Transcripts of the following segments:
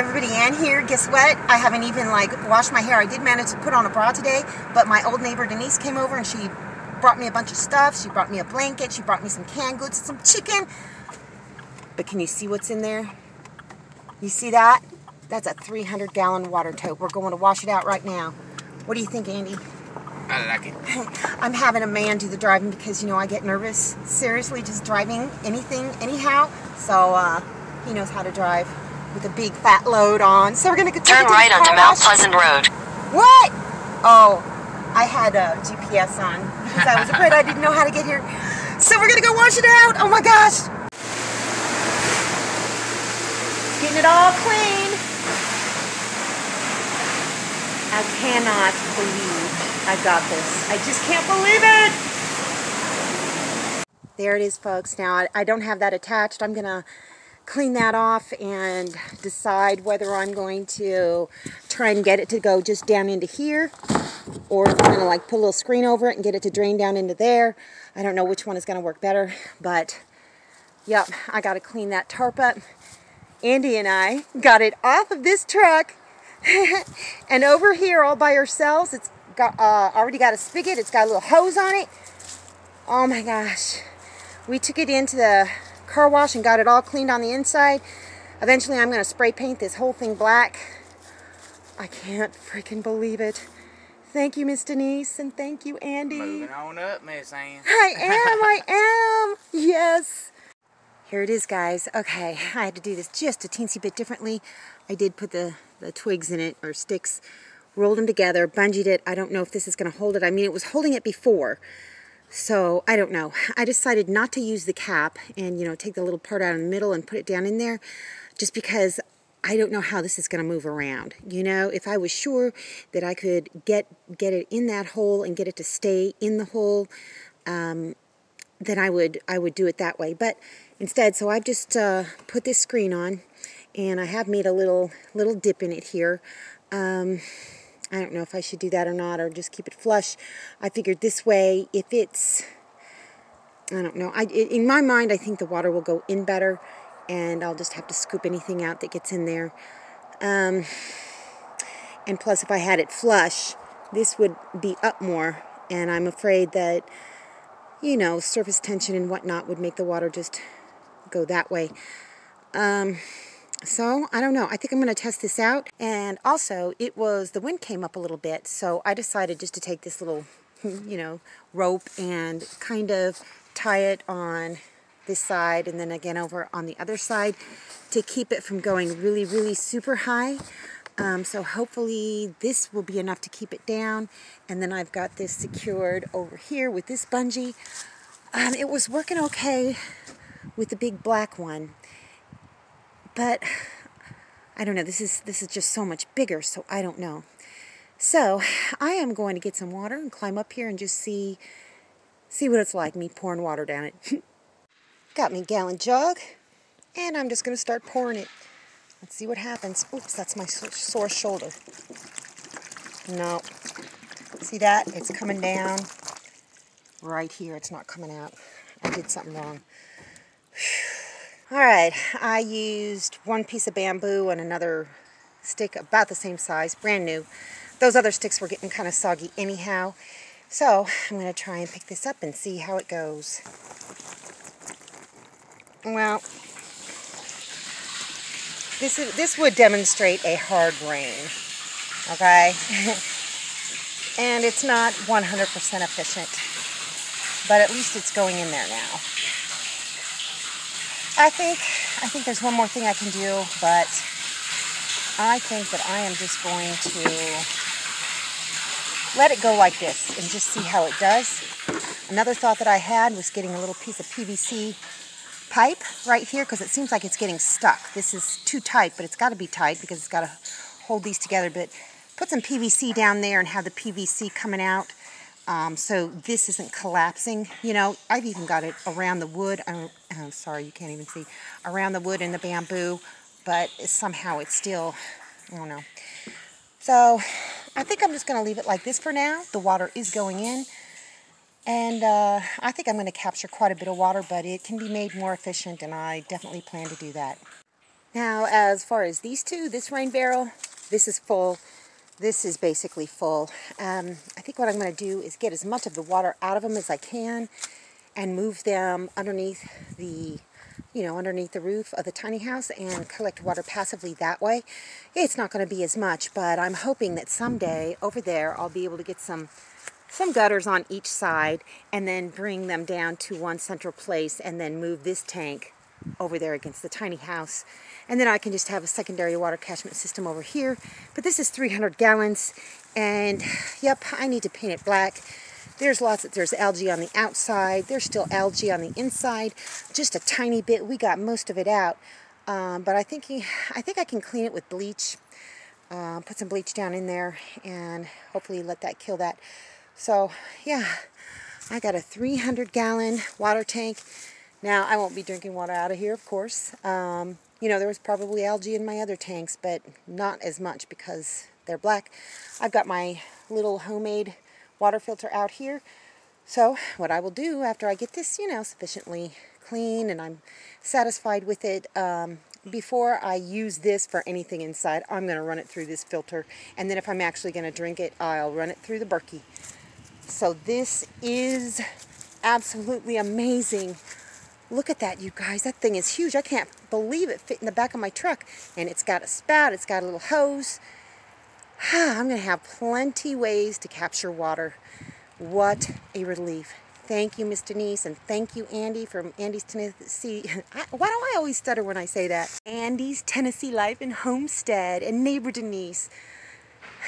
everybody, Ann here. Guess what? I haven't even like washed my hair. I did manage to put on a bra today, but my old neighbor Denise came over and she brought me a bunch of stuff. She brought me a blanket. She brought me some canned goods, some chicken. But can you see what's in there? You see that? That's a 300 gallon water tote. We're going to wash it out right now. What do you think, Andy? I like it. I'm having a man do the driving because, you know, I get nervous. Seriously, just driving anything, anyhow. So, uh, he knows how to drive with a big fat load on. So we're going to go Turn right onto Mount Pleasant Road. What? Oh, I had a GPS on because I was afraid I didn't know how to get here. So we're going to go wash it out. Oh my gosh. Getting it all clean. I cannot believe I got this. I just can't believe it. There it is, folks. Now, I, I don't have that attached. I'm going to clean that off and decide whether I'm going to try and get it to go just down into here or if I'm going to like put a little screen over it and get it to drain down into there. I don't know which one is going to work better, but yep, I got to clean that tarp up. Andy and I got it off of this truck and over here all by ourselves, it's got uh, already got a spigot. It's got a little hose on it. Oh my gosh. We took it into the car wash and got it all cleaned on the inside. Eventually I'm going to spray paint this whole thing black. I can't freaking believe it. Thank you, Miss Denise, and thank you, Andy. Moving on up, Miss Ann. I am, I am. Yes. Here it is, guys. Okay, I had to do this just a teensy bit differently. I did put the, the twigs in it, or sticks, rolled them together, bungeed it. I don't know if this is going to hold it. I mean, it was holding it before. So, I don't know. I decided not to use the cap and, you know, take the little part out in the middle and put it down in there just because I don't know how this is going to move around. You know, if I was sure that I could get get it in that hole and get it to stay in the hole, um, then I would I would do it that way. But instead, so I've just uh, put this screen on, and I have made a little little dip in it here. Um, I don't know if I should do that or not, or just keep it flush. I figured this way, if it's I don't know. I, in my mind, I think the water will go in better and I'll just have to scoop anything out that gets in there. Um, and plus, if I had it flush, this would be up more, and I'm afraid that, you know, surface tension and whatnot would make the water just go that way. Um, so, I don't know. I think I'm going to test this out. And also, it was, the wind came up a little bit, so I decided just to take this little, you know, rope and kind of tie it on this side and then again over on the other side to keep it from going really, really super high. Um, so hopefully this will be enough to keep it down. And then I've got this secured over here with this bungee. Um, it was working okay with the big black one, but I don't know. This is this is just so much bigger, so I don't know. So I am going to get some water and climb up here and just see see what it's like me pouring water down it. Got me a gallon jug, and I'm just going to start pouring it. Let's see what happens. Oops, that's my sore shoulder. No. See that? It's coming down right here. It's not coming out. I did something wrong. All right, I used one piece of bamboo and another stick about the same size, brand new. Those other sticks were getting kind of soggy anyhow. So I'm going to try and pick this up and see how it goes. Well, this is this would demonstrate a hard rain, okay? and it's not 100% efficient, but at least it's going in there now. I think I think there's one more thing I can do, but I think that I am just going to let it go like this and just see how it does. Another thought that I had was getting a little piece of PVC pipe right here because it seems like it's getting stuck. This is too tight, but it's got to be tight because it's got to hold these together. But put some PVC down there and have the PVC coming out um, so this isn't collapsing. You know, I've even got it around the wood. I'm, I'm sorry, you can't even see. Around the wood and the bamboo, but somehow it's still, I don't know. So I think I'm just going to leave it like this for now. The water is going in. And uh, I think I'm going to capture quite a bit of water, but it can be made more efficient, and I definitely plan to do that. Now, as far as these two, this rain barrel, this is full. This is basically full. Um, I think what I'm going to do is get as much of the water out of them as I can and move them underneath the you know, underneath the roof of the tiny house and collect water passively that way. It's not going to be as much, but I'm hoping that someday over there I'll be able to get some some gutters on each side and then bring them down to one central place and then move this tank over there against the tiny house. And then I can just have a secondary water catchment system over here. But this is 300 gallons and yep, I need to paint it black. There's lots of, there's algae on the outside. There's still algae on the inside. Just a tiny bit. We got most of it out. Um, but I think, I think I can clean it with bleach. Uh, put some bleach down in there and hopefully let that kill that. So yeah, I got a 300 gallon water tank. Now I won't be drinking water out of here, of course. Um, you know, there was probably algae in my other tanks, but not as much because they're black. I've got my little homemade water filter out here. So what I will do after I get this, you know, sufficiently clean and I'm satisfied with it, um, before I use this for anything inside, I'm going to run it through this filter. And then if I'm actually going to drink it, I'll run it through the Berkey. So this is absolutely amazing. Look at that, you guys. That thing is huge. I can't believe it fit in the back of my truck. And it's got a spout. It's got a little hose. I'm going to have plenty ways to capture water. What a relief. Thank you, Miss Denise, and thank you, Andy, from Andy's Tennessee. Why don't I always stutter when I say that? Andy's Tennessee Life and Homestead and neighbor Denise.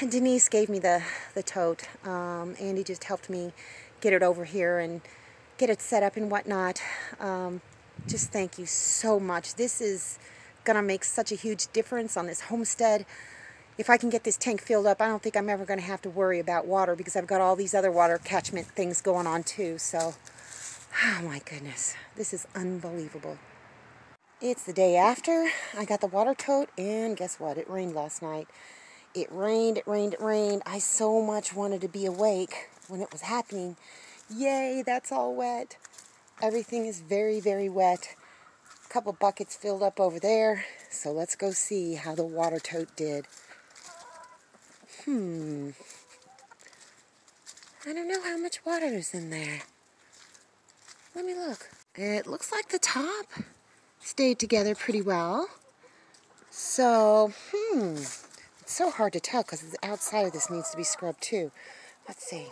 Denise gave me the, the tote. Um, Andy just helped me get it over here and get it set up and whatnot. Um, just thank you so much. This is going to make such a huge difference on this homestead if I can get this tank filled up, I don't think I'm ever going to have to worry about water because I've got all these other water catchment things going on too. So, oh my goodness, this is unbelievable. It's the day after I got the water tote, and guess what? It rained last night. It rained, it rained, it rained. I so much wanted to be awake when it was happening. Yay, that's all wet. Everything is very, very wet. A couple buckets filled up over there. So let's go see how the water tote did. Hmm. I don't know how much water is in there. Let me look. It looks like the top stayed together pretty well. So, hmm. It's so hard to tell because the outside of this needs to be scrubbed too. Let's see.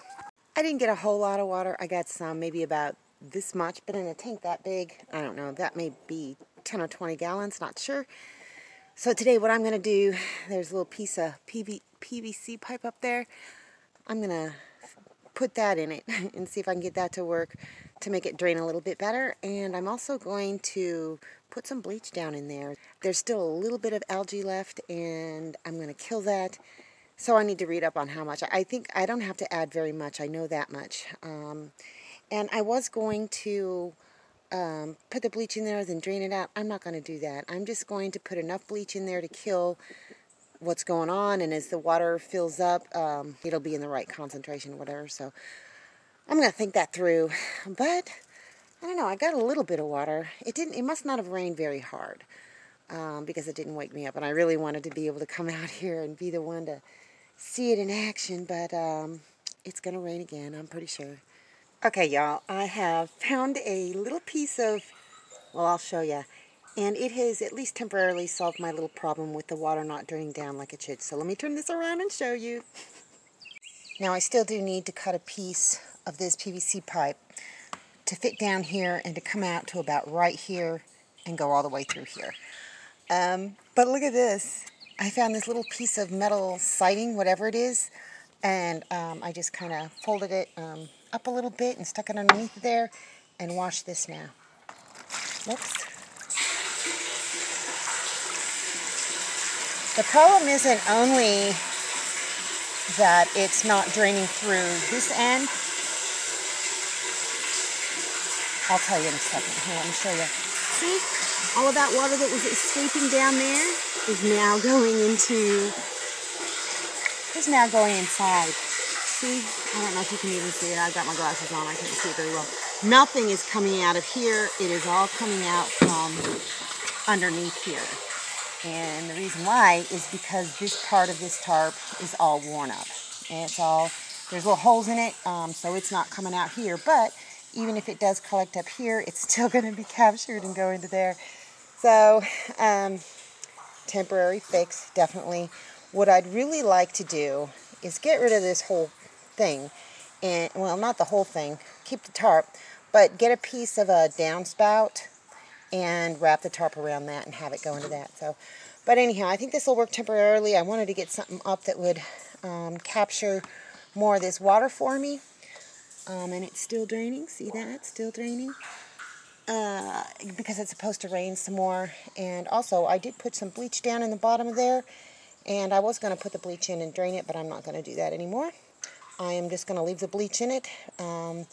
I didn't get a whole lot of water. I got some, maybe about this much, but in a tank that big, I don't know, that may be 10 or 20 gallons, not sure. So today what I'm going to do, there's a little piece of PV, PVC pipe up there. I'm going to put that in it and see if I can get that to work to make it drain a little bit better. And I'm also going to put some bleach down in there. There's still a little bit of algae left and I'm going to kill that. So I need to read up on how much. I think I don't have to add very much. I know that much. Um, and I was going to um, put the bleach in there, and then drain it out. I'm not going to do that. I'm just going to put enough bleach in there to kill what's going on and as the water fills up um, it'll be in the right concentration whatever so I'm gonna think that through but I don't know I got a little bit of water it didn't it must not have rained very hard um, because it didn't wake me up and I really wanted to be able to come out here and be the one to see it in action but um, it's gonna rain again I'm pretty sure okay y'all I have found a little piece of well I'll show you and it has at least temporarily solved my little problem with the water not draining down like it should. So let me turn this around and show you. Now I still do need to cut a piece of this PVC pipe to fit down here and to come out to about right here and go all the way through here. Um, but look at this. I found this little piece of metal siding, whatever it is, and um, I just kind of folded it um, up a little bit and stuck it underneath there and washed this now. Whoops. The problem isn't only that it's not draining through this end. I'll tell you in a second. Here, let me show you. See? All of that water that was escaping down there is now going into, is now going inside. See? I don't know if you can even see it. I've got my glasses on. I can't see very well. Nothing is coming out of here. It is all coming out from underneath here. And the reason why is because this part of this tarp is all worn up. And it's all, there's little holes in it, um, so it's not coming out here. But even if it does collect up here, it's still going to be captured and go into there. So, um, temporary fix, definitely. What I'd really like to do is get rid of this whole thing. And, well, not the whole thing, keep the tarp, but get a piece of a downspout and wrap the tarp around that and have it go into that. So, but anyhow, I think this will work temporarily. I wanted to get something up that would um, capture more of this water for me. Um, and it's still draining. See that? Still draining. Uh, because it's supposed to rain some more. And also, I did put some bleach down in the bottom of there. And I was going to put the bleach in and drain it, but I'm not going to do that anymore. I am just going to leave the bleach in it. Um,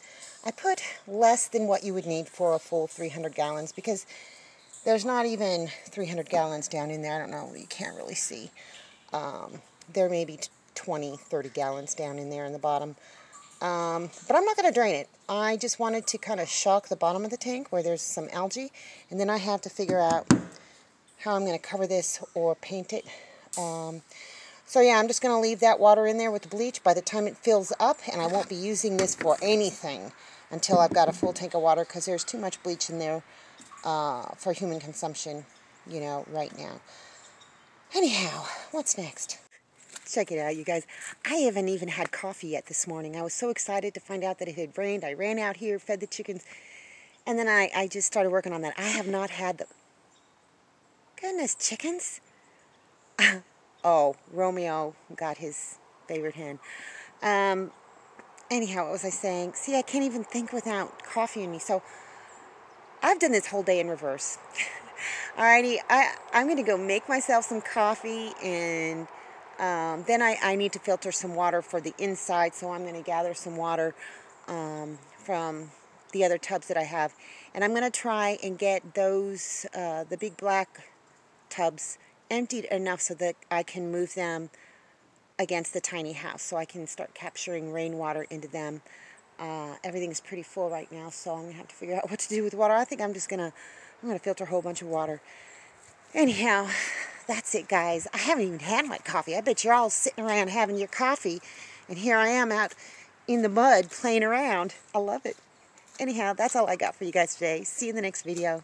I put less than what you would need for a full 300 gallons because there's not even 300 gallons down in there. I don't know. You can't really see. Um, there may be 20, 30 gallons down in there in the bottom. Um, but I'm not going to drain it. I just wanted to kind of shock the bottom of the tank where there's some algae. And then I have to figure out how I'm going to cover this or paint it. Um, so yeah, I'm just going to leave that water in there with the bleach by the time it fills up. And I won't be using this for anything until I've got a full tank of water because there's too much bleach in there uh, for human consumption, you know, right now. Anyhow, what's next? Check it out, you guys. I haven't even had coffee yet this morning. I was so excited to find out that it had rained. I ran out here, fed the chickens, and then I, I just started working on that. I have not had the... Goodness, chickens? oh, Romeo got his favorite hen. Um, anyhow, what was I saying? See, I can't even think without coffee in me. So I've done this whole day in reverse. Alrighty, I, I'm going to go make myself some coffee and um, then I, I need to filter some water for the inside. So I'm going to gather some water um, from the other tubs that I have. And I'm going to try and get those, uh, the big black tubs emptied enough so that I can move them against the tiny house so I can start capturing rainwater into them. Uh, everything's pretty full right now, so I'm to have to figure out what to do with water. I think I'm just to, I'm going to filter a whole bunch of water. Anyhow, that's it, guys. I haven't even had my coffee. I bet you're all sitting around having your coffee, and here I am out in the mud playing around. I love it. Anyhow, that's all I got for you guys today. See you in the next video.